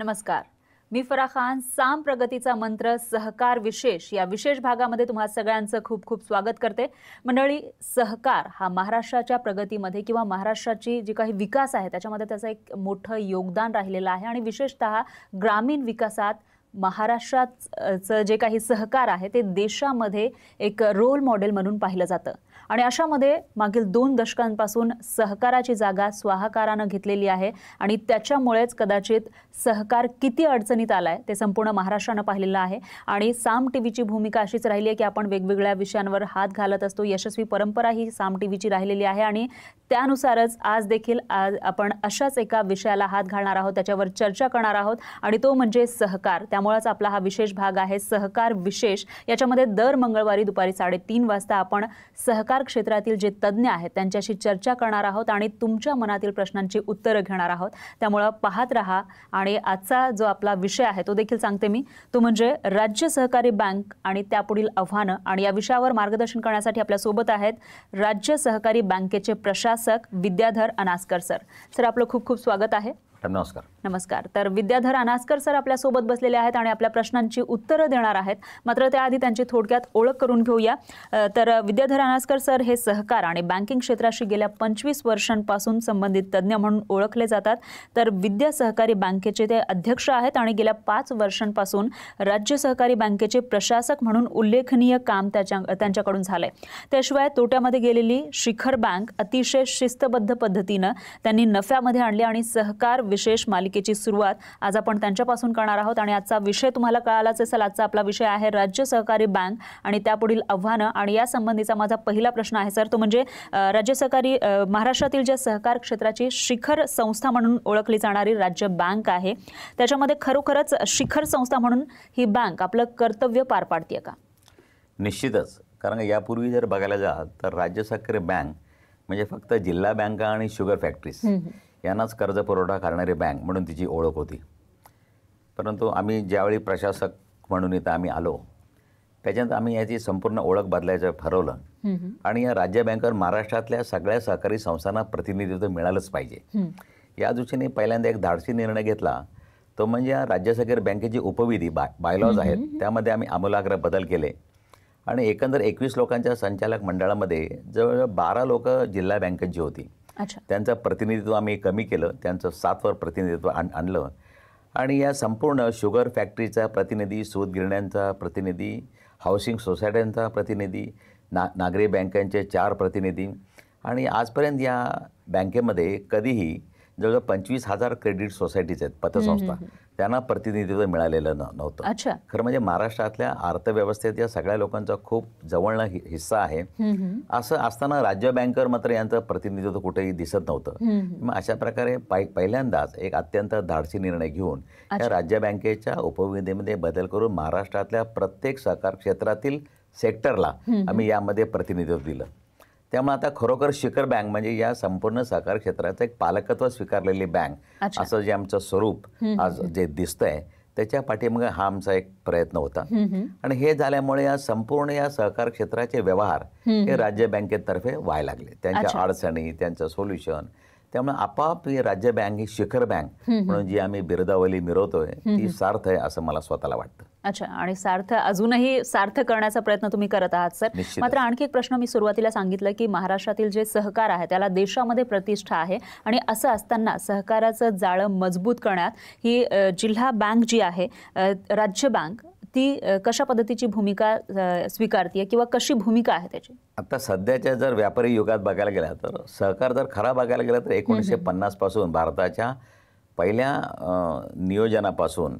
नमस्कार. मी फरा खान साम प्रगतीचा मंत्र सहकार विशेष. या विशेष भागामध्ये तुम्हा सगळ्यांचं खूप खूप स्वागत करते. मंडळी सहकार हा महाराष्ट्राच्या प्रगतीमध्ये किंवा महाराष्ट्राची जी काही विकास आहे त्याच्यामध्ये त्याचं एक मोठं योगदान राहिलेलं आहे आणि विशेषतः ग्रामीण विकासात महाराष्ट्राचं जे काही सहकार आहे ते देशामध्ये एक रोल मॉडेल म्हणून पाहिलं जातं. आणि अशामध्ये मागील दोन दशकांपासून सहकाराची जागा स्वाहाकारानं घेतलेली आहे. आणि त्याच्यामुळेच कदाचित सहकार किती अडचणीत आलाय ते संपूर्ण महाराष्ट्रानं पाहिलेलं आहे. आणि साम टी व्हीची भूमिका अशीच राहिली आहे की आपण वेगवेगळ्या विषयांवर हात घालत असतो. यशस्वी परंपरा ही साम टी व्हीची राहिलेली आहे आणि त्यानुसारच आज देखील आज आपण अशाच एका विषयाला हात घालणार आहोत त्याच्यावर चर्चा करणार आहोत. आणि तो म्हणजे सहकार. त्यामुळेच आपला हा विशेष भाग आहे सहकार विशेष. याच्यामध्ये दर मंगळवारी दुपारी साडेतीन वाजता आपण सहकार क्षेत्रातील जे तज्ज्ञ आहेत त्यांच्याशी चर्चा करणार आहोत आणि तुमच्या मनातील प्रश्नांची उत्तरं घेणार आहोत. त्यामुळं पाहत रहा आणि आजचा जो आपला विषय आहे तो देखील सांगते मी. तो म्हणजे राज्य सहकारी बँक आणि त्यापुढील आव्हानं आणि या विषयावर मार्गदर्शन करण्यासाठी आपल्यासोबत आहेत राज्य सहकारी बँकेचे प्रशासक विद्याधर अनास्कर सर. सर आपलं खूप खूप स्वागत आहे. नमस्कार. नमस्कार. तर विद्याधर अनास्कर सर आपल्यासोबत बसलेले आहेत आणि आपल्या प्रश्नांची उत्तरं देणार आहेत. मात्र त्याआधी त्यांची थोडक्यात ओळख करून घेऊया. तर विद्याधर अनास्कर सर हे सहकार आणि बँकिंग क्षेत्राशी गेल्या पंचवीस वर्षांपासून संबंधित तज्ज्ञ म्हणून ओळखले जातात. तर विद्या सहकारी बँकेचे ते अध्यक्ष आहेत आणि गेल्या पाच वर्षांपासून राज्य सहकारी बँकेचे प्रशासक म्हणून उल्लेखनीय काम त्याच्या त्यांच्याकडून झालं आहे त्याशिवाय तोट्यामध्ये गेलेली शिखर बँक अतिशय शिस्तबद्ध पद्धतीनं त्यांनी नफ्यामध्ये आणली आणि सहकार विशेष मालिकेची सुरुवात आज आपण त्यांच्यापासून करणार आहोत आणि आजचा विषय तुम्हाला कळालाच असेल आजचा आपला विषय आहे राज्य सहकारी बँक आणि त्यापुढील आव्हानं. आणि या संबंधीचा माझा पहिला प्रश्न आहे सर तो म्हणजे राज्य सहकारी महाराष्ट्रातील ज्या सहकार क्षेत्राची शिखर संस्था म्हणून ओळखली जाणारी राज्य बँक आहे त्याच्यामध्ये खरोखरच शिखर संस्था म्हणून ही बँक आपलं कर्तव्य पार पाडते का? निश्चितच. कारण यापूर्वी जर बघायला जाल तर राज्य सहकारी बँक म्हणजे फक्त जिल्हा बँका आणि शुगर फॅक्टरीज. यांनाच कर्ज पुरवठा करणारी बँक म्हणून तिची ओळख होती. परंतु आम्ही ज्यावेळी प्रशासक म्हणून इथं आम्ही आलो त्याच्यानंतर आम्ही याची संपूर्ण ओळख बदलायचं ठरवलं. आणि या राज्य बँकेवर महाराष्ट्रातल्या सगळ्या सहकारी संस्थांना प्रतिनिधित्व मिळालंच पाहिजे. या दृष्टीने पहिल्यांदा एक धाडसी निर्णय घेतला. तो म्हणजे या राज्य सहकारी बँकेची उपविधी बाय बायलॉज आहेत. त्यामध्ये आम्ही आमूलाग्र बदल केले. आणि एकंदर एकवीस लोकांच्या संचालक मंडळामध्ये जवळजवळ बारा लोक जिल्हा बँकेची होती. त्यांचं प्रतिनिधित्व आम्ही कमी केलं त्यांचं सातवर प्रतिनिधित्व आण आणलं. आणि या संपूर्ण शुगर फॅक्टरीचा प्रतिनिधी सूत गिरण्यांचा प्रतिनिधी हाऊसिंग सोसायट्यांचा प्रतिनिधी ना नागरी बँकांचे चार प्रतिनिधी आणि आजपर्यंत या बँकेमध्ये कधीही जवळजवळ पंचवीस हजार क्रेडिट सोसायटीज आहेत पतसंस्था. त्यांना प्रतिनिधित्व मिळालेलं न नव्हतं. अच्छा. खरं म्हणजे महाराष्ट्रातल्या अर्थव्यवस्थेत या सगळ्या लोकांचा खूप जवळनं हि- हिस्सा आहे. असं असताना राज्य बँकर मात्र यांचं प्रतिनिधित्व कुठेही दिसत नव्हतं. मग अशा प्रकारे पहिल्यांदाच एक अत्यंत धाडसी निर्णय घेऊन या राज्य बँकेच्या उपविधीमध्ये बदल करून महाराष्ट्रातल्या प्रत्येक सहकार क्षेत्रातील सेक्टरला आम्ही यामध्ये प्रतिनिधित्व दिलं. त्यामुळे आता खरोखर शिखर बँक म्हणजे या संपूर्ण सहकार क्षेत्राचं एक पालकत्व स्वीकारलेली बँक. असं जे आमचं स्वरूप आज जे दिसतंय त्याच्या पाठीमागे हा आमचा एक प्रयत्न होता. आणि हे झाल्यामुळे या संपूर्ण या सहकार क्षेत्राचे व्यवहार हे राज्य बँकेतर्फे व्हायला लागले. त्यांच्या अडचणी त्यांचं सोल्युशन. त्यामुळे आपाप ही राज्य बँक ही शिखर बँक म्हणून जी आम्ही बिरदावली मिरवतोय ती सार्थ आहे असं मला स्वतःला वाटतं. अच्छा आणि सार्थ अजूनही सार्थ करण्याचा प्रयत्न तुम्ही करत आहात सर. मात्र आणखी एक प्रश्न मी सुरुवातीला सांगितलं की महाराष्ट्रातील जे सहकार आहे त्याला देशामध्ये प्रतिष्ठा आहे आणि असं असताना सहकाराचं जाळं मजबूत करण्यात ही जिल्हा बँक जी आहे राज्य बँक ती कशा पद्धतीची भूमिका स्वीकारते किंवा कशी भूमिका आहे त्याची? आता सध्याच्या जर व्यापारी युगात बघायला गेला तर सहकार जर खरा बघायला गेला तर एकोणीसशे पन्नासपासून भारताच्या पहिल्या नियोजनापासून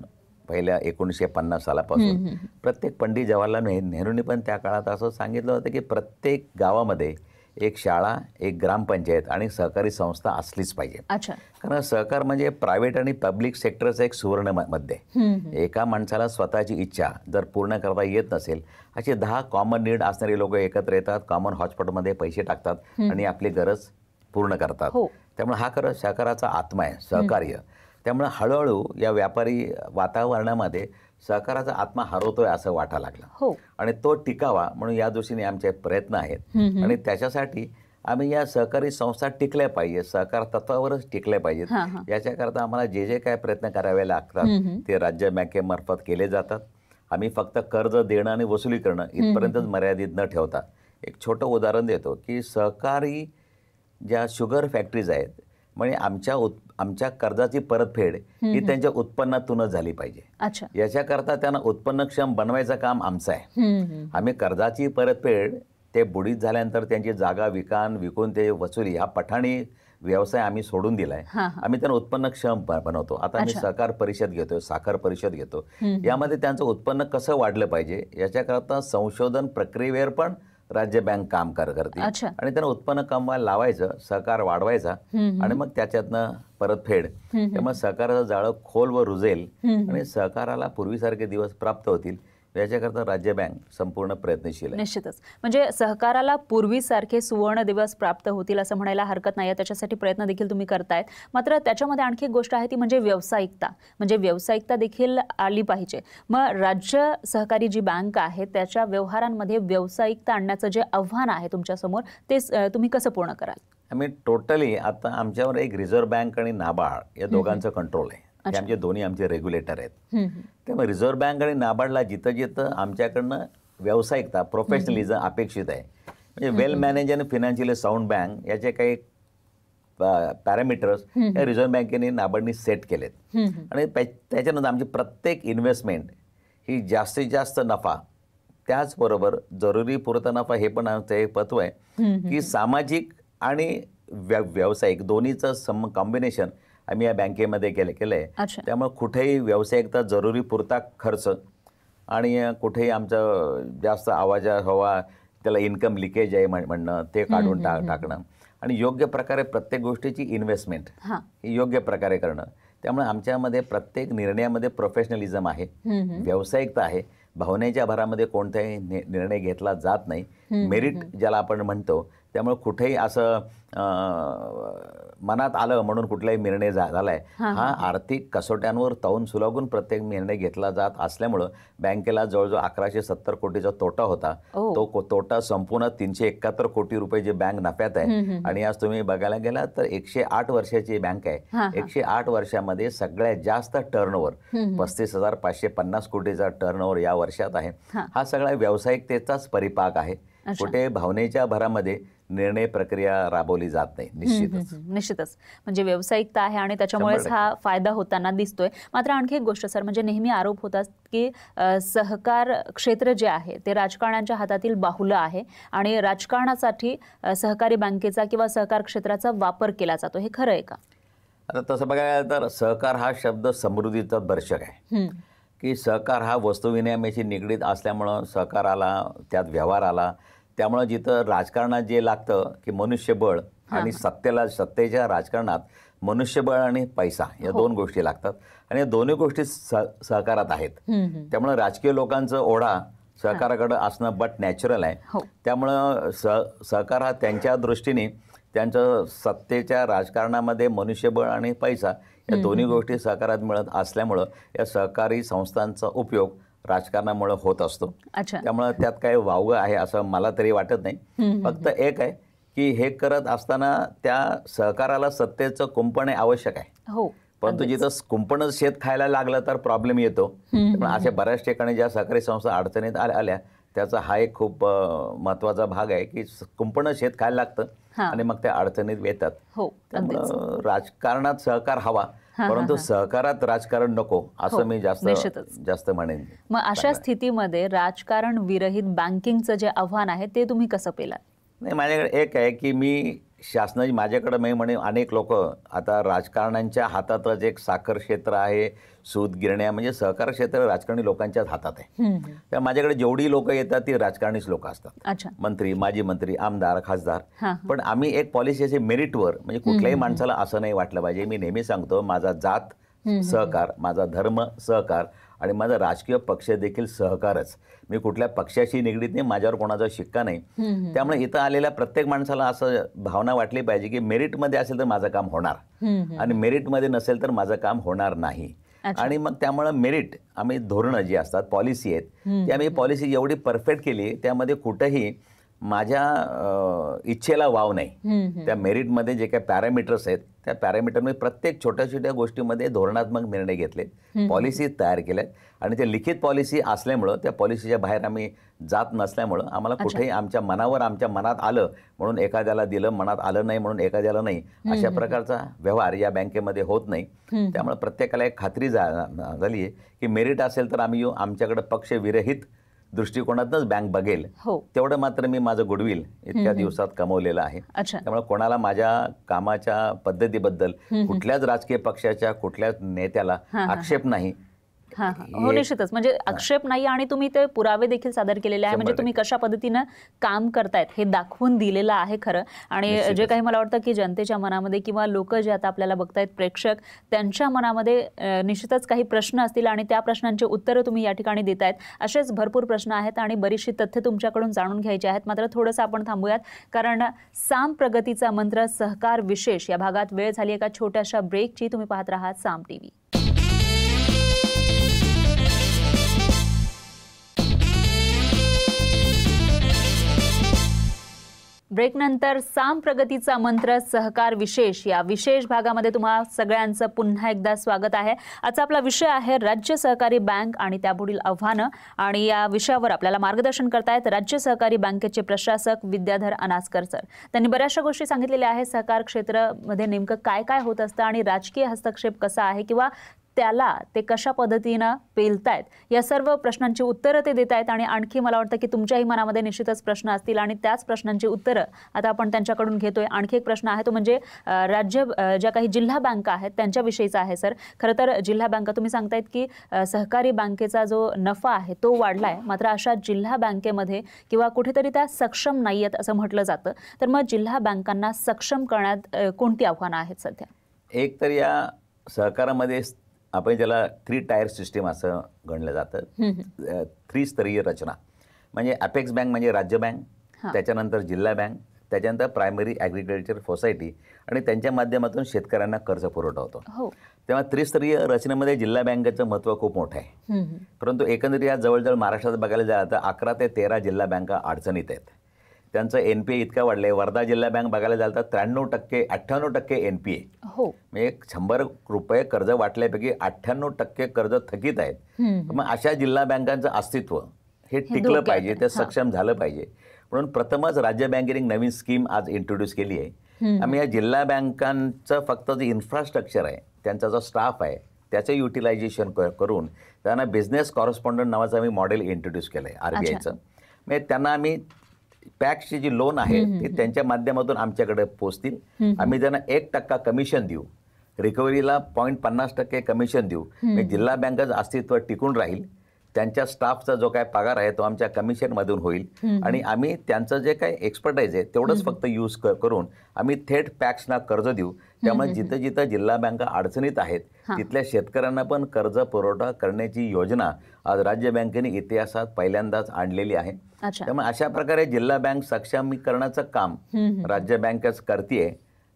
पहिल्या एकोणीसशे पन्नास सालापासून. प्रत्येक पंडित जवाहरलाल नेह नेहरूंनी पण त्या काळात असं सांगितलं होतं की प्रत्येक गावामध्ये एक शाळा एक ग्रामपंचायत आणि सहकारी संस्था असलीच पाहिजे अच्छा. कारण सहकार म्हणजे प्रायव्हेट आणि पब्लिक सेक्टरचं एक सुवर्णमध्ये. एका माणसाला स्वतःची इच्छा जर पूर्ण करता येत नसेल अशी दहा कॉमन नीड असणारी लोक एकत्र येतात कॉमन हॉटस्पॉटमध्ये पैसे टाकतात आणि आपली गरज पूर्ण करतात. हो. त्यामुळे हा खरं सहकाराचा आत्मा आहे सहकार्य. त्यामुळे हळूहळू या व्यापारी वातावरणामध्ये सहकाराचा आत्मा हरवतोय असं वाटायला लागलं. हो. आणि तो टिकावा म्हणून या दृष्टीने आमचे प्रयत्न आहेत. आणि त्याच्यासाठी आम्ही या सहकारी संस्था टिकल्या पाहिजे सहकार तत्वावरच टिकल्या पाहिजेत. याच्याकरता आम्हाला जे जे काय प्रयत्न करावे लागतात. ते राज्य बँकेमार्फत केले जातात. आम्ही फक्त कर्ज देणं आणि वसुली करणं इथपर्यंतच मर्यादित न ठेवता. एक छोटं उदाहरण देतो की सहकारी ज्या शुगर फॅक्टरीज आहेत म्हणजे आमच्या उत् आमच्या कर्जाची परतफेड ही त्यांच्या उत्पन्नातूनच झाली पाहिजे याच्याकरता त्यांना उत्पन्नक्षम बनवायचं काम आमचं आहे. आम्ही कर्जाची परतफेड ते बुडीत झाल्यानंतर त्यांची जागा विकान विकून ते वसुली हा पठाणी व्यवसाय आम्ही सोडून दिलाय. आम्ही त्यांना उत्पन्नक्षम बनवतो आता आम्ही. सहकार परिषद घेतोय साखर परिषद घेतो. यामध्ये त्यांचं उत्पन्न कसं वाढलं पाहिजे याच्याकरता संशोधन प्रक्रियेवर पण राज्य बँक काम कर करते. आणि त्यांना उत्पन्न कमवायला लावायचं सहकार वाढवायचा. आणि मग त्याच्यातनं परतफेड. त्यामुळे सहकाराचं जाळं खोल व रुजेल. आणि सहकाराला पूर्वीसारखे दिवस प्राप्त होतील याच्याकरता राज्य बँक संपूर्ण प्रयत्नशील आहे. निश्चितच. म्हणजे सहकाराला पूर्वीसारखे सुवर्ण दिवस प्राप्त होतील असं म्हणायला हरकत नाही त्याच्यासाठी प्रयत्न देखील तुम्ही करतायत. मात्र त्याच्यामध्ये आणखी एक गोष्ट आहे ती म्हणजे व्यावसायिकता. म्हणजे व्यावसायिकता देखील आली पाहिजे. मग राज्य सहकारी जी बँक आहे त्याच्या व्यवहारांमध्ये व्यावसायिकता आणण्याचं जे आव्हान आहे तुमच्यासमोर ते तुम्ही कसं पूर्ण कराल? आम्ही टोटली आता आमच्यावर एक रिझर्व्ह बँक आणि नाबार्ड या दोघांचं कंट्रोल आहे. हे. आमचे दोन्ही आमचे रेग्युलेटर आहेत. त्यामुळे रिझर्व्ह बँक आणि नाबार्डला जिथं जिथं आमच्याकडनं व्यावसायिकता प्रोफेशनलिझम अपेक्षित आहे. म्हणजे वेल मॅनेज आणि फिनान्शियली साऊंड बँक याचे काही पॅरामीटर्स या रिझर्व्ह बँकेने नाबार्डनी सेट केलेत. आणि त्या- त्याच्यानंतर आमची प्रत्येक इन्व्हेस्टमेंट ही जास्तीत जास्त नफा त्याचबरोबर जरुरी पुरता नफा हे पण आमचं एक तत्व आहे की सामाजिक आणि व्या व्यावसायिक दोन्हीचं सम कॉम्बिनेशन आम्ही या बँकेमध्ये केलं केलं. आहे त्यामुळे कुठेही व्यावसायिकता जरुरी पुरता खर्च. आणि कुठेही आमचं जास्त आवाज हवा त्याला इन्कम लिकेज आहे म्हण- म्हणणं ते काढून टा टाकणं. आणि योग्य प्रकारे प्रत्येक गोष्टीची इन्व्हेस्टमेंट हां. ही योग्य प्रकारे करणं. त्यामुळे आमच्यामध्ये प्रत्येक निर्णयामध्ये प्रोफेशनलिझम आहे. व्यावसायिकता आहे. भावनेच्या भरामध्ये कोणताही निर्णय घेतला जात नाही. मेरिट ज्याला आपण म्हणतो त्यामुळे कुठेही असं मनात आलं म्हणून कुठलाही निर्णय झा- झालाय हा आर्थिक कसोट्यांवर ताऊन सुलागून प्रत्येक निर्णय घेतला जात असल्यामुळं बँकेला जवळजवळ अकराशे सत्तर कोटीचा तोटा होता ओ. तो को- तोटा संपूर्ण तीनशे एकाहत्तर कोटी रुपये जे बँक नफ्यात आहे आणि आज तुम्ही बघायला गेला तर एकशे आठ वर्षाची बँक हा, आहे हा. एकशे आठ वर्षामध्ये सगळ्यात जास्त टर्नओव्हर पस्तीस हजार पाचशे पन्नास कोटीचा टर्नओव्हर या वर्षात आहे हा. हा सगळा व्यावसायिकतेचाच परिपाक आहे. कुठे भावनेच्या भरामध्ये निर्णय प्रक्रिया राबवली जात नाही निश्चितच. निश्चितच. म्हणजे व्यावसायिकता आहे आणि त्याच्यामुळेच हा फायदा होताना दिसतोय. मात्र आणखी एक गोष्ट सर म्हणजे नेहमी आरोप होतात की सहकार क्षेत्र जे आहे ते राजकारण्यांच्या हातातील बाहुलं आहे आणि राजकारणासाठी सहकारी बँकेचा किंवा सहकार क्षेत्राचा वापर केला जातो. हे खरं आहे का? आता तसं बघायला तर सहकार हा शब्द समृद्धीचा दर्शक आहे. की सहकार हा वस्तुविनिमयाशी निगडीत असल्यामुळं सहकाराला त्यात व्यवहार आला. त्यामुळं जिथं राजकारणात जे लागतं की मनुष्यबळ आणि सत्तेला सत्तेच्या राजकारणात मनुष्यबळ आणि पैसा या दोन गोष्टी लागतात. आणि या दोन्ही गोष्टी सह सहकारात आहेत. त्यामुळं राजकीय लोकांचं ओढा सहकाराकडं असणं बट नॅचरल आहे. हो. त्यामुळं सह सहकार हा त्यांच्या दृष्टीने त्यांचं सत्तेच्या राजकारणामध्ये मनुष्यबळ आणि पैसा या दोन्ही गोष्टी सहकारात मिळत असल्यामुळं या सहकारी संस्थांचा उपयोग राजकारणामुळे होत असतो. त्यामुळं त्यात काही वावगं आहे असं मला तरी वाटत नाही. फक्त एक आहे की हे करत असताना त्या सहकाराला सत्तेचं कुंपण आवश्यक आहे. हो परंतु जिथं कुंपणच शेत खायला लागलं तर प्रॉब्लेम येतो. पण अशा बऱ्याच ठिकाणी ज्या सहकारी संस्था अडचणीत आल्या आल्या त्याचा हा एक खूप महत्त्वाचा भाग आहे की कुंपणं शेत खायला लागतं. आणि मग त्या अडचणीत येतात. हो राजकारणात सहकार हवा परंतु सहकारात राजकारण नको असं मी जास्त हो. जास्त म्हणेन. मग अशा स्थितीमध्ये राजकारण विरहित बँकिंगचं जे आव्हान आहे ते तुम्ही कसं पेलात? नाही माझ्याकडे एक आहे की मी शासनाची माझ्याकडे मी म्हणे अनेक लोक आता राजकारण्यांच्या हातातच एक साखर क्षेत्र आहे सूत गिरण्या म्हणजे सहकार क्षेत्र राजकारणी लोकांच्याच हातात आहे. त्या माझ्याकडे जेवढी लोक येतात ती राजकारणीच लोक असतात. मंत्री माजी मंत्री आमदार खासदार. पण आम्ही एक पॉलिसी अशी मेरिटवर म्हणजे कुठल्याही माणसाला असं नाही वाटलं पाहिजे. मी नेहमी सांगतो माझा जात सहकार माझा धर्म सहकार आणि माझा राजकीय पक्ष देखील सहकारच. मी कुठल्या पक्षाशी निगडीत नाही माझ्यावर कोणाचा शिक्का नाही. त्यामुळे इथं आलेल्या प्रत्येक माणसाला असं भावना वाटली पाहिजे की मेरिटमध्ये असेल तर माझं काम होणार. आणि मेरिटमध्ये नसेल तर माझं काम होणार नाही. आणि मग त्यामुळं मेरिट आम्ही धोरणं जी असतात पॉलिसी आहेत ती आम्ही पॉलिसी एवढी परफेक्ट केली त्यामध्ये कुठंही माझ्या इच्छेला वाव नाही. त्या मेरिटमध्ये जे काही पॅरामीटर्स आहेत त्या पॅरामीटरमध्ये प्रत्येक छोट्या छोट्या गोष्टीमध्ये धोरणात्मक निर्णय घेतले पॉलिसी तयार केल्यात आणि ते लिखित पॉलिसी असल्यामुळं त्या पॉलिसीच्या बाहेर आम्ही जात नसल्यामुळं आम्हाला कुठेही आमच्या मनावर आमच्या मनात आलं म्हणून एखाद्याला दिलं मनात आलं नाही म्हणून एखाद्याला नाही अशा प्रकारचा व्यवहार या बँकेमध्ये होत नाही. त्यामुळे प्रत्येकाला एक खात्री झाली आहे की मेरिट असेल तर आम्ही येऊ आमच्याकडे पक्षविरहित दृष्टिकोनातच बँक बघेल. हो. तेवढं मात्र मी माझं गुडविल इतक्या दिवसात कमवलेलं आहे. त्यामुळे कोणाला माझ्या कामाच्या पद्धतीबद्दल कुठल्याच राजकीय पक्षाच्या कुठल्याच नेत्याला आक्षेप नाही. हा हा. हो निश्चितच. म्हणजे आक्षेप नाही आणि तुम्ही ते पुरावे देखील सादर केलेले आहे. म्हणजे तुम्ही कशा पद्धतीनं काम करतायत हे दाखवून दिलेलं आहे खरं. आणि जे काही मला वाटतं की जनतेच्या मनामध्ये किंवा लोक जे आता आपल्याला बघतायत प्रेक्षक त्यांच्या मनामध्ये निश्चितच काही प्रश्न असतील आणि त्या प्रश्नांची उत्तरं तुम्ही या ठिकाणी देत आहेत असेच भरपूर प्रश्न आहेत आणि बरीचशी तथ्य तुमच्याकडून जाणून घ्यायची आहेत. मात्र थोडंसं आपण थांबूयात. कारण साम प्रगतीचा मंत्र सहकार विशेष या भागात वेळ झाली एका छोट्याशा ब्रेकची तुम्ही पाहत राहात साम टीव्ही. ब्रेकनंतर साम प्रगतीचा मंत्र सहकार विशेष. या विशेष भागामध्ये तुम्हा सगळ्यांचं पुन्हा एकदा स्वागत आहे. आजचा आपला विषय आहे राज्य सहकारी बँक आणि त्यापुढील आव्हानं. आणि या विषयावर आपल्याला मार्गदर्शन करतायत राज्य सहकारी बँकेचे प्रशासक विद्याधर अनासकर सर. त्यांनी बऱ्याचशा गोष्टी सांगितलेल्या आहेत. सहकार क्षेत्रामध्ये नेमकं काय काय होत असतं आणि राजकीय हस्तक्षेप कसा आहे किंवा त्याला ते कशा पद्धतीनं पेलतायत या सर्व प्रश्नांची उत्तरं ते देत आहेत आणि आणखी मला वाटतं की तुमच्याही मनामध्ये निश्चितच प्रश्न असतील आणि त्याच प्रश्नांची उत्तरं आता आपण त्यांच्याकडून घेतोय. आणखी एक प्रश्न आहे तो म्हणजे राज्य ज्या काही जिल्हा बँका आहेत त्यांच्याविषयीचा आहे सर. खरं तर जिल्हा बँका तुम्ही सांगतायत की सहकारी बँकेचा जो नफा आहे तो वाढलाय. मात्र अशा जिल्हा बँकेमध्ये किंवा कुठेतरी त्या सक्षम नाही आहेत असं म्हटलं जातं. तर मग जिल्हा बँकांना सक्षम करण्यात कोणती आव्हानं आहेत सध्या? एक तर या सहकारामध्ये आपण ज्याला थ्री टायर सिस्टीम असं गणलं जातं. त्रिस्तरीय रचना. म्हणजे अपेक्स बँक म्हणजे राज्य बँक त्याच्यानंतर जिल्हा बँक त्याच्यानंतर प्रायमरी ॲग्रिकल्चर सोसायटी आणि त्यांच्या माध्यमातून शेतकऱ्यांना कर्ज पुरवठा होतो. हो. तेव्हा त्रिस्तरीय रचनेमध्ये जिल्हा बँकेचं महत्त्व खूप मोठं आहे. परंतु एकंदरीत या जवळजवळ महाराष्ट्रात बघायला झालं तर अकरा ते तेरा जिल्हा बँका अडचणीत आहेत. त्यांचं एन पी ए इतकं वाढलं आहे वर्धा जिल्हा बँक बघायला झालं तर त्र्याण्णव टक्के अठ्ठ्याण्णव टक्के एन पी ए हो. म्हणजे शंभर रुपये कर्ज वाटल्यापैकी अठ्ठ्याण्णव टक्के कर्ज थकीत आहेत. मग अशा जिल्हा बँकांचं अस्तित्व हे टिकलं पाहिजे. ते सक्षम झालं पाहिजे. म्हणून प्रथमच राज्य बँकेने नवीन स्कीम आज इंट्रोड्यूस केली आहे. आम्ही या जिल्हा बँकांचं फक्त जे इन्फ्रास्ट्रक्चर आहे त्यांचा जो स्टाफ आहे त्याचं युटिलायझेशन करून त्यांना बिझनेस कॉरेस्पॉन्डंट नावाचं आम्ही मॉडेल इंट्रोड्यूस केलं आहे आर बी आयचं म्हणजे त्यांना आम्ही पॅक्सची जी लोन आहे ती त्यांच्या माध्यमातून आमच्याकडे पोचतील. आम्ही त्यांना एक टक्का कमिशन देऊ. रिकव्हरीला पॉईंट पन्नास टक्के कमिशन देऊ. जिल्हा बँकेचं अस्तित्व टिकून राहील. त्यांच्या स्टाफचा जो काय पगार आहे तो आमच्या कमिशनमधून होईल. आणि आम्ही त्यांचं जे काय एक्सपर्टाईज आहे तेवढंच फक्त यूज करून आम्ही थेट पॅक्सना कर्ज देऊ. त्यामुळे जिथं जिथं जिल्हा बँका अडचणीत आहेत तिथल्या शेतकऱ्यांना पण कर्ज पुरवठा करण्याची योजना आज राज्य बँकेने इतिहासात पहिल्यांदाच आणलेली आहे. त्यामुळे अशा प्रकारे जिल्हा बँक सक्षमीकरणाचं काम राज्य बँकच करते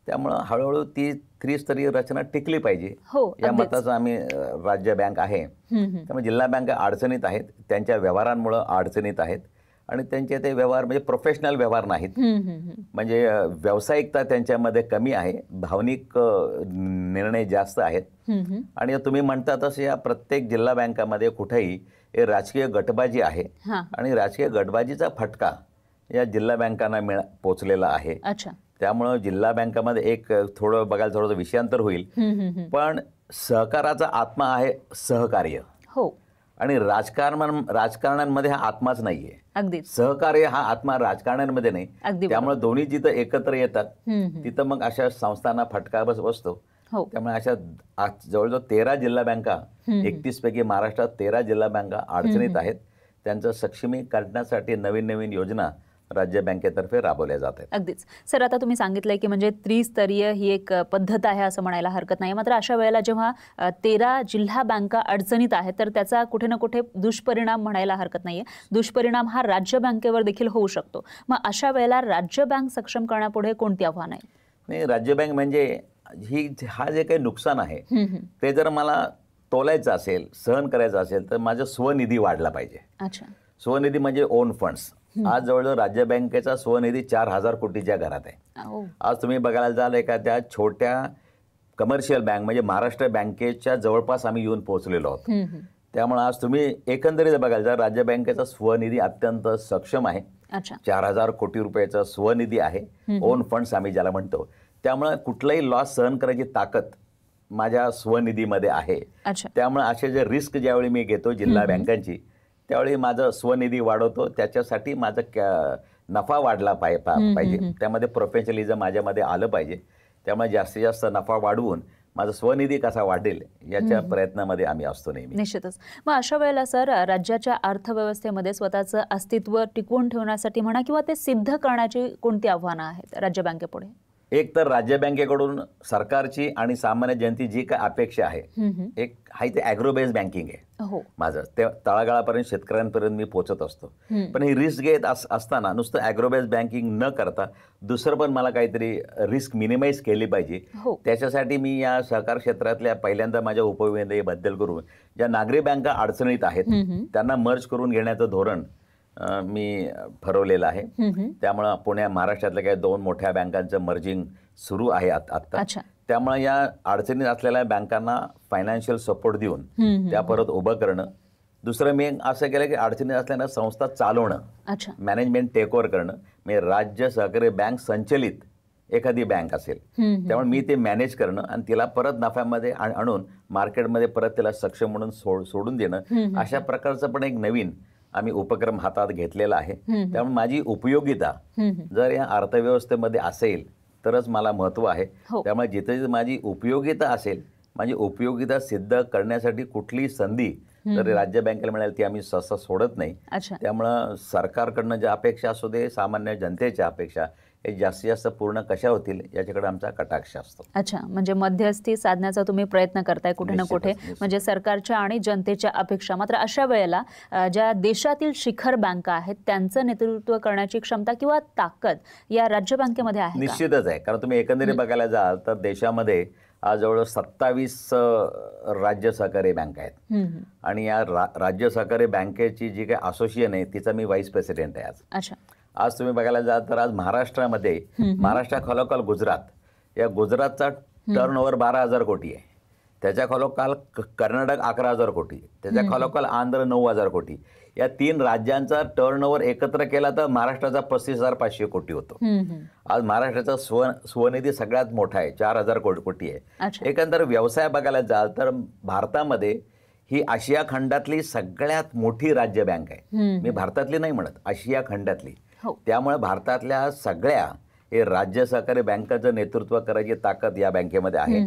त्यामुळं हळूहळू ती त्रिस्तरीय रचना टिकली पाहिजे. हो या. मताचं आम्ही राज्य बँक आहे. त्यामुळे जिल्हा बँका अडचणीत आहेत. त्यांच्या व्यवहारांमुळं अडचणीत आहेत. आणि त्यांचे ते व्यवहार म्हणजे प्रोफेशनल व्यवहार नाहीत. म्हणजे व्यावसायिकता त्यांच्यामध्ये कमी आहे. भावनिक निर्णय जास्त आहेत. आणि तुम्ही म्हणता तसं या प्रत्येक जिल्हा बँकामध्ये कुठेही हे राजकीय गटबाजी आहे. आणि राजकीय गटबाजीचा फटका या जिल्हा बँकांना मिळ पोचलेला आहे. अच्छा. त्यामुळं जिल्हा बँकामध्ये एक थोडं बघायला थोडंसं विषयांतर होईल. पण सहकाराचा आत्मा आहे सहकार्य. हो. आणि राजकारण राजकारणांमध्ये हा आत्माच नाहीये. अगदीच. सहकार्य हा आत्मा राजकारणांमध्ये नाही. अगदी त्यामुळे दोन्ही जिथं एकत्र येतात. तिथं मग अशा संस्थांना फटका बस बसतो. हो. त्यामुळे अशा जवळजवळ तेरा जिल्हा बँका एकतीस पैकी महाराष्ट्रात तेरा जिल्हा बँका अडचणीत आहेत. त्यांचं सक्षमी करण्यासाठी नवीन नवीन योजना राज्य बँकेतर्फे राबवल्या जात आहेत अगदीच. सर आता तुम्ही सांगितलंय की म्हणजे त्रिस्तरीय ही एक पद्धत आहे असं म्हणायला हरकत नाही. मात्र अशा वेळेला जेव्हा तेरा जिल्हा बँका अडचणीत आहेत तर त्याचा कुठे ना कुठे दुष्परिणाम म्हणायला हरकत नाहीये. दुष्परिणाम हा राज्य बँकेवर देखील होऊ शकतो. मग अशा वेळेला राज्य बँक सक्षम करण्यापुढे कोणती आव्हान आहे? नाही राज्य बँक म्हणजे ही हा जे काही नुकसान आहे. ते जर मला तोलायचं असेल सहन करायचं असेल तर माझा स्वनिधी वाढला पाहिजे. अच्छा. स्वनिधी म्हणजे ओन फंड्स. आज जवळजवळ राज्य बँकेचा स्वनिधी चार हजार कोटीच्या घरात आहे. ओ, आज तुम्ही बघायला जाल एखाद्या छोट्या कमर्शियल बँक म्हणजे महाराष्ट्र बँकेच्या जवळपास आम्ही येऊन पोहोचलेलो आहोत. त्यामुळे आज तुम्ही एकंदरीत बघायला जाल राज्य बँकेचा स्वनिधी अत्यंत सक्षम आहे. चार हजार कोटी रुपयाचा स्वनिधी आहे ओन फंड्स आम्ही ज्याला म्हणतो. त्यामुळे कुठलाही लॉस सहन करायची ताकद माझ्या स्वनिधीमध्ये आहे. त्यामुळे असे जे रिस्क ज्यावेळी मी घेतो जिल्हा बँकांची त्यावेळी माझं स्वनिधी वाढवतो. त्याच्यासाठी माझं कॅ- नफा वाढला पाय पा- पाहिजे. त्यामध्ये प्रोफेशनलिझम माझ्यामध्ये आलं पाहिजे. त्यामुळे जास्तीत जास्त नफा वाढवून माझा स्वनिधी कसा वाढेल याच्या प्रयत्नामध्ये आम्ही असतो नेहमी. निश्चितच. मग अशा वेळेला सर राज्याच्या अर्थव्यवस्थेमध्ये स्वतःचं अस्तित्व टिकवून ठेवण्यासाठी म्हणा किंवा ते सिद्ध करण्याची कोणती आव्हानं आहेत राज्य बँकेपुढे? एक तर राज्य बँकेकडून सरकारची आणि सामान्य जनतेची जी काय अपेक्षा आहे. एक आहे ते ॲग्रोबेस बँकिंग आहे हो माझं ते तळागाळापर्यंत शेतकऱ्यांपर्यंत मी पोहोचत असतो. पण ही रिस्क घेत अस असताना नुसतं ॲग्रोबेस बँकिंग न करता दुसरं पण मला काहीतरी रिस्क मिनिमाइज केली पाहिजे हो त्याच्यासाठी मी या सहकार क्षेत्रातल्या पहिल्यांदा माझ्या उपविधेयबद्दल करून ज्या नागरी बँका अडचणीत आहेत. त्यांना मर्ज करून घेण्याचं धोरण मी ठरवलेलं आहे. त्यामुळं पुण्या महाराष्ट्रातल्या काही दोन मोठ्या बँकांचं मर्जिंग सुरू आहे आत- आत्ता. त्यामुळे या अडचणीत असलेल्या बँकांना फायनान्शियल सपोर्ट देऊन. त्या परत उभं करणं. दुसरं मी असं केलं की अडचणीत असलेल्या संस्था चालवणं. मॅनेजमेंट टेक ओव्हर करणं. म्हणजे राज्य सहकारी बँक संचलित एखादी बँक असेल. त्यामुळे मी ते मॅनेज करणं आणि तिला परत नफ्यामध्ये आण- आणून मार्केटमध्ये परत तिला सक्षम म्हणून सोड सोडून देणं. अशा प्रकारचं पण एक नवीन आम्ही उपक्रम हातात घेतलेला आहे. त्यामुळे माझी उपयोगिता. जर या अर्थव्यवस्थेमध्ये असेल तरच मला महत्त्व आहे हो. त्यामुळे जिथे जिथे माझी उपयोगिता असेल माझी उपयोगिता सिद्ध करण्यासाठी कुठलीही संधी जर राज्य बँकेला मिळेल ती आम्ही सहसा सोडत नाही त्यामुळं सरकारकडनं ज्या अपेक्षा असू दे सामान्य जनतेच्या अपेक्षा हे जास्तीत जास्त पूर्ण कशा होतील याच्याकडे आमचा कटाक्ष असतो. अच्छा म्हणजे मध्यस्थी साधण्याचा तुम्ही प्रयत्न करताय कुठे ना कुठे. म्हणजे सरकारच्या आणि जनतेच्या अपेक्षा. मात्र अशा वेळेला ज्या देशातील शिखर बँका आहेत त्यांचं नेतृत्व करण्याची क्षमता किंवा ताकद या राज्य बँकेमध्ये आहे निश्चितच आहे. कारण तुम्ही एकंदरीत बघायला जाल तर देशामध्ये आज जवळजवळ सत्तावीस राज्य सहकारी बँक आहेत. आणि या रा राज्य सहकारी बँकेची जी काही असोसिएशन आहे तिचा मी व्हाईस प्रेसिडेंट आहे आज. अच्छा. आज तुम्ही बघायला जाल तर आज महाराष्ट्रामध्ये महाराष्ट्रा खालोखाल गुजरात. या गुजरातचा टर्न ओव्हर बारा हजार कोटी आहे. त्याच्या खालोखाल कर्नाटक अकरा हजार कोटी. त्याच्या खालोखाल आंध्र नऊ हजार कोटी. या तीन राज्यांचा टर्न ओव्हर एकत्र केला तर महाराष्ट्राचा पस्तीस हजार पाचशे कोटी होतो. आज महाराष्ट्राचा स्व स्वनिधी सगळ्यात मोठा आहे. चार हजार कोटी कोटी आहे. एकंदर व्यवसाय बघायला जाल तर भारतामध्ये ही आशिया खंडातली सगळ्यात मोठी राज्य बँक आहे. मी भारतातली नाही म्हणत आशिया खंडातली. त्यामुळे भारतातल्या सगळ्या हे राज्य सहकारी बँकाचं नेतृत्व करायची ताकद या बँकेमध्ये आहे.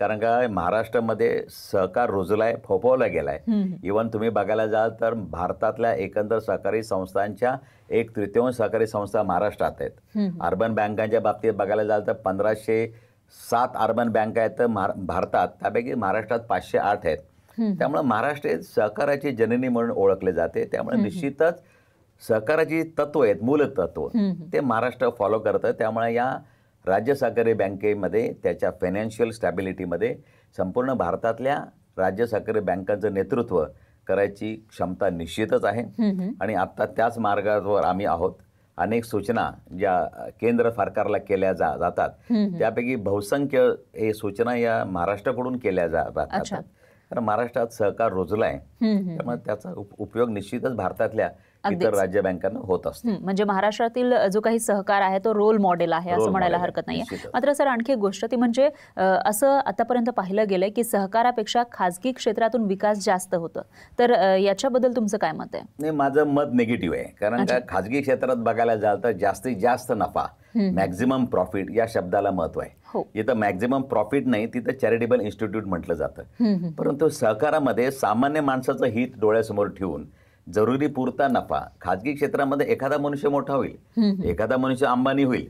कारण का महाराष्ट्रामध्ये सहकार रुजलाय फोफवला गेलाय. इवन तुम्ही बघायला जाल तर भारतातल्या एकंदर सहकारी संस्थांच्या एक तृतीयांश सहकारी संस्था महाराष्ट्रात आहेत. अर्बन बँकांच्या बाबतीत बघायला जाल तर पंधराशे सात अर्बन बँका आहेत तर भारतात त्यापैकी महाराष्ट्रात पाचशे आठ आहेत. त्यामुळे महाराष्ट्र हे सहकाराची जननी म्हणून ओळखले जाते त्यामुळे निश्चितच सहकाराची तत्व आहेत मूलतत्व. ते महाराष्ट्र फॉलो करतं त्यामुळे या राज्य सहकारी बँकेमध्ये त्याच्या फायनान्शियल स्टॅबिलिटीमध्ये संपूर्ण भारतातल्या राज्य सहकारी बँकांचं नेतृत्व करायची क्षमता निश्चितच आहे. आणि आत्ता त्याच मार्गावर आम्ही आहोत अनेक सूचना ज्या केंद्र सरकारला केल्या जा जातात. त्यापैकी बहुसंख्य हे सूचना या महाराष्ट्राकडून केल्या. जातात कारण महाराष्ट्रात सहकार रुजलाय हम्म, हम्म. त्यामुळे त्याचा उप- उपयोग निश्चितच भारतातल्या. इतर राज्य बँकांना होत असतो. म्हणजे महाराष्ट्रातील जो काही सहकार आहे तो रोल मॉडेल आहे असं म्हणायला हरकत निश्चितच. मात्र सर आणखी एक गोष्ट ती म्हणजे असं आतापर्यंत पाहिलं गेलंय की सहकारापेक्षा खाजगी क्षेत्रातून विकास जास्त होतं. तर याच्याबद्दल तुमचं काय मत आहे? नाही माझं मत निगेटिव्ह आहे. कारण का खाजगी क्षेत्रात बघायला जाल तर जास्तीत जास्त नफा मॅक्झिमम प्रॉफिट या शब्दाला महत्त्व आहे. हो. जिथं मॅक्झिमम प्रॉफिट नाही तिथं चॅरिटेबल इन्स्टिट्यूट म्हटलं जातं. परंतु सहकारामध्ये सामान्य माणसाचं हित डोळ्यासमोर ठेवून जरुरी पुरता नफा. खाजगी क्षेत्रामध्ये एखादा मनुष्य मोठा होईल एखादा मनुष्य अंबानी होईल.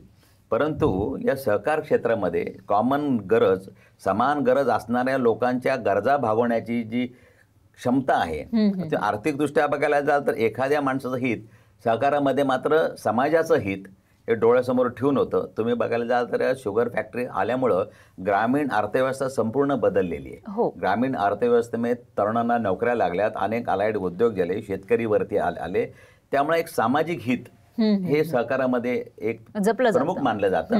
परंतु या सहकार क्षेत्रामध्ये कॉमन गरज समान गरज असणाऱ्या लोकांच्या गरजा भागवण्याची जी क्षमता आहे ते आर्थिकदृष्ट्या बघायला जाल तर एखाद्या माणसाचं हित सहकारामध्ये मात्र समाजाचं हित हे डोळ्यासमोर ठेवून होतं. तुम्ही बघायला जाल तर शुगर फॅक्टरी आल्यामुळं ग्रामीण अर्थव्यवस्था संपूर्ण बदललेली आहे. हो. ग्रामीण अर्थव्यवस्थेमध्ये तरुणांना नोकऱ्या लागल्यात अनेक अलाइड उद्योग झाले शेतकरी वरती आल- आले. त्यामुळे एक सामाजिक हित हे सहकारामध्ये एक प्रमुख. मानलं जातं.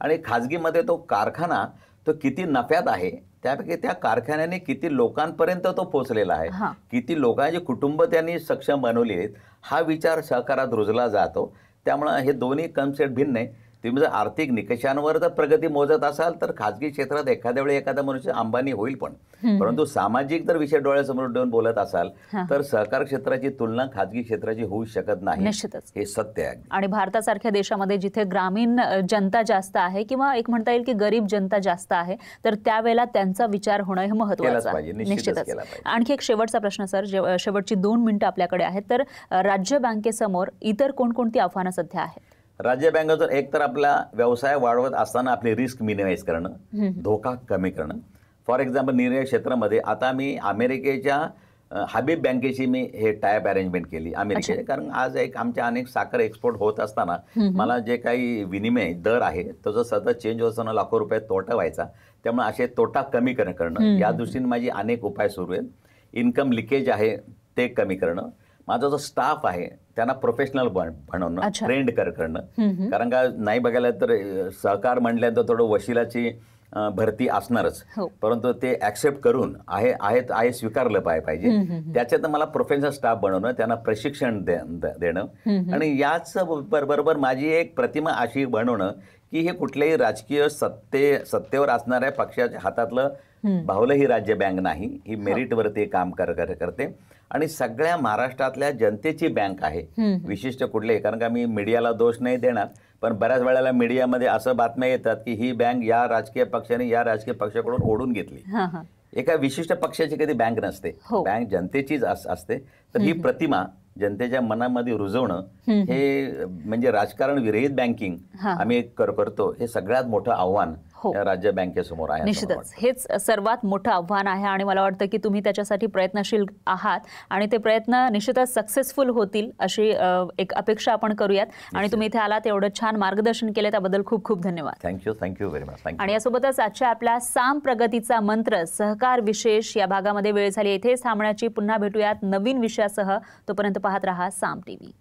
आणि खाजगीमध्ये तो कारखाना तो किती नफ्यात आहे त्यापैकी त्या कारखान्याने किती लोकांपर्यंत तो पोहोचलेला आहे. किती लोकांची कुटुंब त्यांनी सक्षम बनवली आहेत हा विचार सहकारात रुजला जातो. त्यामुळं हे दोन्ही कन्सेप्ट भिन्न आहे. तुम्ही जर आर्थिक निकषांवर जर प्रगती मोजत असाल तर खाजगी क्षेत्रात एखाद्या वेळी एखादा मनुष्य अंबानी होईल पण. परंतु सामाजिक जर विषय डोळ्यासमोर ठेवून बोलत असाल. तर सहकार क्षेत्राची तुलना खाजगी क्षेत्राची होऊ शकत नाही. निश्चितच. हे सत्य आहे आणि भारतासारख्या देशामध्ये जिथे ग्रामीण जनता जास्त आहे किंवा एक म्हणता येईल की गरीब जनता जास्त आहे तर त्यावेळेला त्यांचा विचार होणं हे महत्वाचं आहे. निश्चितच. आणखी एक शेवटचा प्रश्न सर. शेवटची दोन मिनिटं आपल्याकडे आहेत तर राज्य बँकेसमोर इतर कोणकोणती आव्हानं सध्या आहेत? राज्य बँकेचं एक तर आपला व्यवसाय वाढवत असताना आपली रिस्क मिनिमाइज करणं धोका कमी करणं. फॉर एक्झाम्पल निर्णय क्षेत्रामध्ये आता मी अमेरिकेच्या हबीब बँकेशी मी हे टायप अरेंजमेंट केली अमेरिकेचे कारण आज एक आमच्या अनेक साखर एक्सपोर्ट होत असताना मला जे काही विनिमय दर आहे तो जो सतत चेंज होत असताना लाखो रुपये तोटा व्हायचा त्यामुळे असे तोटा कमी करणं. करणं या दृष्टीने माझी अनेक उपाय सुरू आहेत. इन्कम लिकेज आहे ते कमी करणं. माझा जो स्टाफ आहे त्यांना प्रोफेशनल बन बनवणं. ट्रेंड कर करणं. कारण का नाही बघायला तर सहकार म्हटल्यानंतर थोडं वशिलाची भरती असणारच. हो. परंतु ते ऍक्सेप्ट करून आहे आहेत आहे स्वीकारलं पाहिजे. त्याच्यात मला प्रोफेशनल स्टाफ बनवणं त्यांना प्रशिक्षण देणं. आणि याच बर- बरोबर माझी एक प्रतिमा अशी बनवणं की हे कुठल्याही राजकीय सत्ते सत्तेवर असणाऱ्या पक्षाच्या हातातलं भावलं ही राज्य बँक नाही. ही मेरिटवरती काम कर कर- करते. आणि सगळ्या महाराष्ट्रातल्या जनतेची बँक आहे. विशिष्ट कुठले कारण का मी मीडियाला दोष नाही देणार पण बऱ्याच वेळेला मीडियामध्ये असं बातम्या येतात की ही बँक या राजकीय पक्षाने या राजकीय पक्षाकडून ओढून घेतली. हां हां. एका विशिष्ट पक्षाची कधी बँक नसते. हो. बँक जनतेचीच अस- असते. तर ही प्रतिमा जनतेच्या मनामध्ये रुजवणं हे म्हणजे राजकारण विरहित बँकिंग हा. आम्ही कर- करतो. हे सगळ्यात मोठं आव्हान. हो. राज्य बँकेसमोर आहे निश्चितच. हेच सर्वात मोठं आव्हान आहे आणि मला वाटतं की तुम्ही त्याच्यासाठी प्रयत्नशील आहात आणि ते प्रयत्न निश्चितच सक्सेसफुल होतील अशी एक अपेक्षा आपण करूयात. आणि तुम्ही इथे आलात एवढं छान मार्गदर्शन केलं त्याबद्दल खूप खूप धन्यवाद. थँक्यू थँक्यू व्हेरी मच आणि यासोबतच आजच्या आपल्या साम प्रगतीचा मंत्र सहकार विशेष या भागामध्ये वेळ झाली. इथेच थांबण्याची पुन्हा भेटूयात नवीन विषयासह. तोपर्यंत पाहत रहा साम टीव्ही.